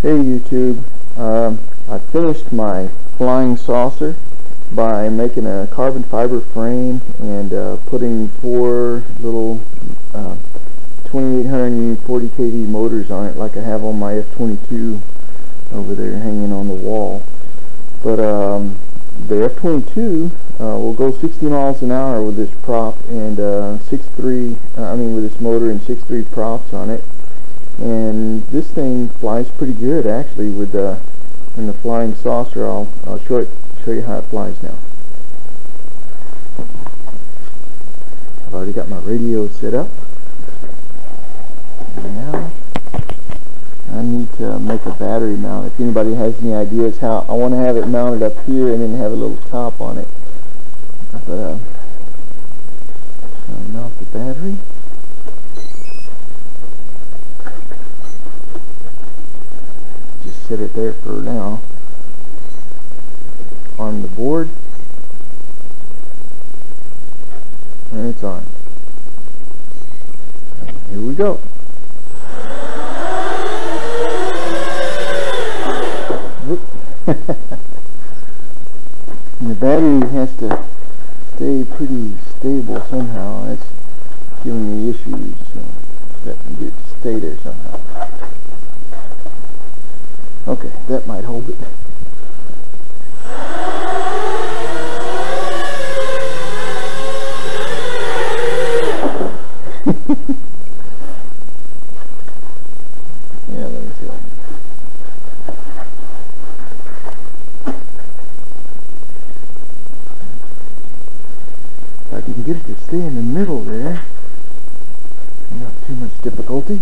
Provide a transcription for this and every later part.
Hey YouTube, um, I finished my flying saucer by making a carbon fiber frame and uh, putting four little uh, 2840 kV motors on it like I have on my F-22 over there hanging on the wall. But um, the F-22 uh, will go 60 miles an hour with this prop and uh, 6.3, uh, I mean with this motor and 6.3 props on it and this thing flies pretty good actually with the in the flying saucer. I'll, I'll show it show you how it flies now. I've already got my radio set up. Now I need to make a battery mount. If anybody has any ideas how I want to have it mounted up here and then have a little top on it. But uh, mount the battery set it there for now. On the board. And it's on. Here we go. The battery has to stay pretty stable somehow. It's giving me issues so that stay there somehow Okay, that might hold it. yeah, let me see. If I can get it to stay in the middle there, not too much difficulty.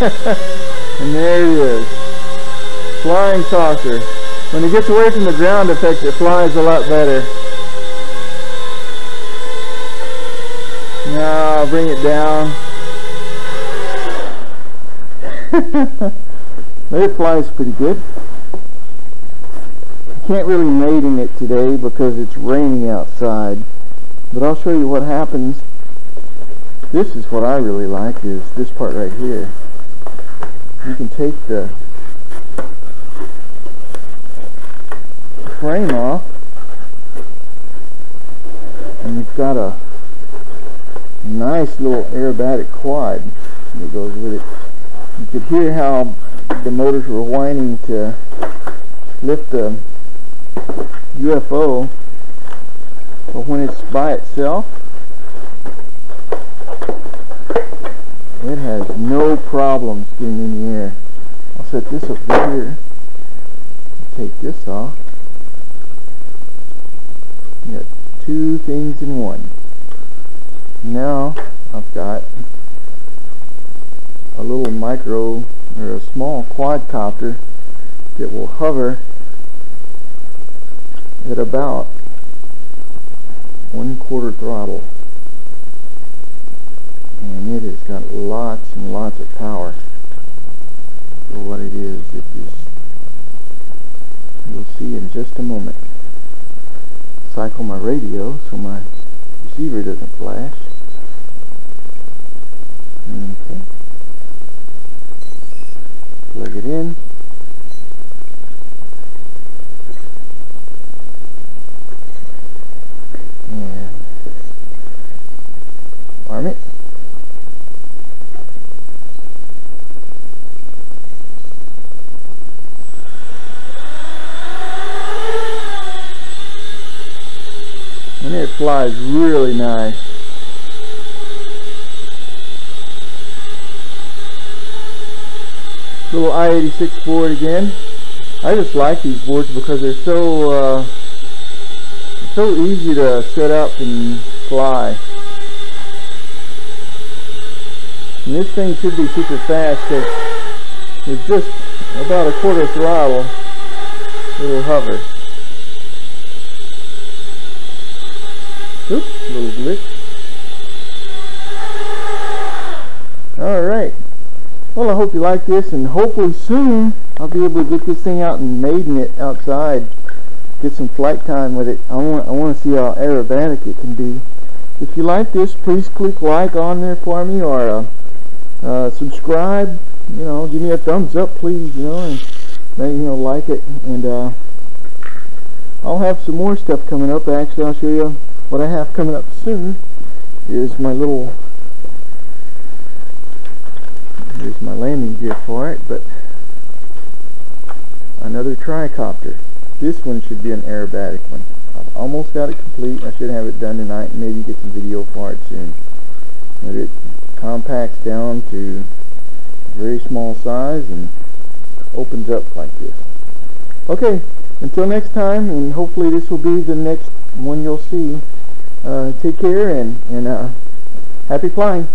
and there it is. Flying saucer. When it gets away from the ground effect, it flies a lot better. Now I'll bring it down. it flies pretty good. I can't really maiden it today because it's raining outside. But I'll show you what happens. This is what I really like is this part right here you can take the frame off and you've got a nice little aerobatic quad that goes with it. You could hear how the motors were whining to lift the UFO but when it's by itself it has no problems getting in the air. I'll set this up here. Take this off. You got two things in one. Now I've got a little micro or a small quadcopter that will hover at about one quarter throttle and it has got lots and lots of power for what it is. It is you'll see in just a moment. Cycle my radio so my receiver doesn't flash. Okay. Plug it in. And arm it. and it flies really nice. Little i86 board again. I just like these boards because they're so uh, so easy to set up and fly. And this thing should be super fast because with just about a quarter throttle it'll hover. Oops, little glitch. Alright. Well, I hope you like this, and hopefully soon I'll be able to get this thing out and maiden it outside. Get some flight time with it. I want I want to see how aerobatic it can be. If you like this, please click like on there for me, or uh, uh, subscribe. You know, give me a thumbs up, please. You know, and maybe you know like it, and uh, I'll have some more stuff coming up. Actually, I'll show you what I have coming up soon. Is my little here's my landing gear for it, but another tricopter. This one should be an aerobatic one. I've almost got it complete. I should have it done tonight and maybe get some video for it soon. But it compacts down to a very small size and opens up like this. Okay, until next time, and hopefully this will be the next one you'll see. Uh, take care and, and uh, happy flying.